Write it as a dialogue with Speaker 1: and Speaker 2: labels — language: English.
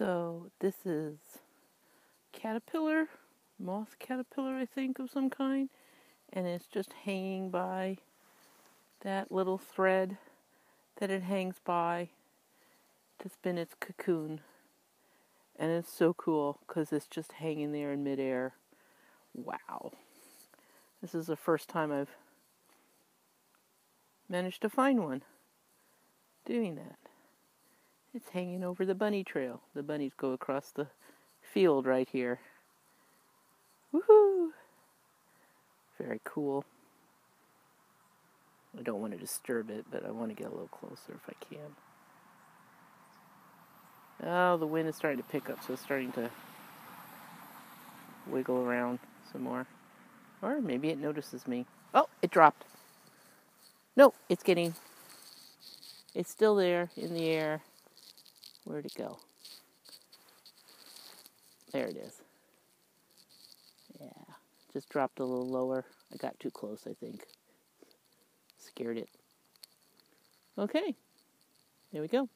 Speaker 1: So this is caterpillar, moth caterpillar, I think, of some kind, and it's just hanging by that little thread that it hangs by to spin its cocoon. And it's so cool because it's just hanging there in midair. Wow. This is the first time I've managed to find one doing that. It's hanging over the bunny trail. The bunnies go across the field right here. Woohoo! Very cool. I don't want to disturb it, but I want to get a little closer if I can. Oh, the wind is starting to pick up, so it's starting to wiggle around some more. Or maybe it notices me. Oh, it dropped. No, it's getting. It's still there in the air. Where'd it go? There it is. Yeah, just dropped a little lower. I got too close, I think. Scared it. Okay, there we go.